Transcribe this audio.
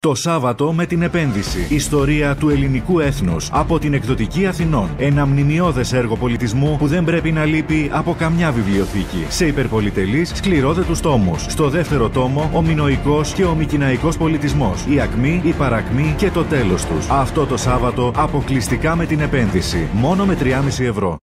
Το Σάββατο με την επένδυση. Ιστορία του ελληνικού έθνους από την εκδοτική Αθηνών. Ένα μνημειώδες έργο πολιτισμού που δεν πρέπει να λείπει από καμιά βιβλιοθήκη. Σε υπερπολιτελείς, σκληρόδετους τόμους, Στο δεύτερο τόμο, ο μινοϊκός και ο μικυναϊκός πολιτισμός. Η ακμή, η παρακμή και το τέλος τους. Αυτό το Σάββατο αποκλειστικά με την επένδυση. Μόνο με 3,5 ευρώ.